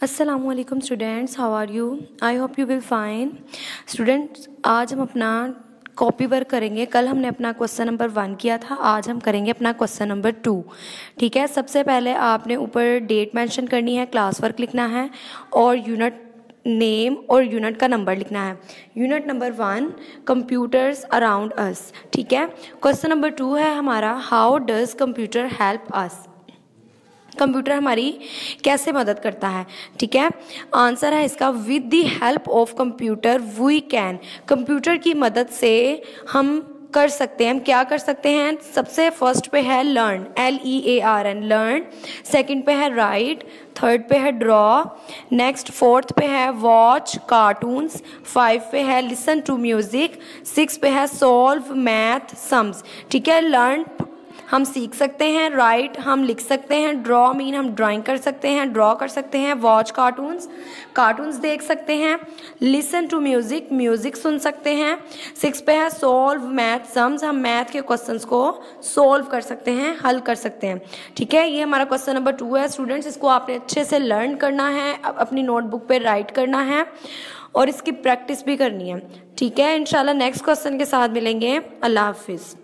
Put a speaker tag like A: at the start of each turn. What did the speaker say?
A: Aslam students how are you I hope you will fine students आज हम अपना copy work करेंगे कल हमने अपना क्वेश्चन नंबर वन किया था आज हम करेंगे अपना क्वेश्चन नंबर टू ठीक है सबसे पहले आपने ऊपर डेट मेंशन करनी है क्लास वर्क लिखना है और यूनिट नेम और यूनिट का नंबर लिखना है। Unit number one computers around us ठीक है? क्वेश्चन नंबर टू है हमारा how does computer help us computer हमारी कैसे मदद करता है, ठीक है? आंसर है इसका with the help of computer we can computer की मदद से हम कर सकते हैं, हम क्या कर सकते हैं? सबसे फ़र्स्ट पे है learn L E A R N learn second पे है राइट थर्ड पे है ड्रॉ नेक्स्ट फोर्थ पे है वॉच कार्टून्स फाइव पे है लिसन टू म्यूज़िक सिक्स पे है सॉल्व मैथ सम्स ठीक है लर्न हम सीख सकते हैं राइट हम लिख सकते हैं ड्रॉ मीन हम ड्राइंग कर सकते हैं ड्रॉ कर सकते हैं वॉच कार्टून्स कार्टून्स देख सकते हैं लिसन टू म्यूज़िक म्यूज़िक सुन सकते हैं सिक्स पे है सोल्व मैथ सम्स हम मैथ के क्वेश्चंस को सोल्व कर सकते हैं, हल कर सकते हैं। ठीक है, ये हमारा क्वेश्चन नंबर टू है। स्टूडेंट्स इसको आपने अच्छे से लर्न करना है अपनी नोटबुक पे राइट करना है और इसकी प्रैक्टिस भी करनी है। ठीक है, इंशाल्लाह नेक्स्ट क्वेश्चन के साथ मिलेंगे। अल्लाह हाफिज़।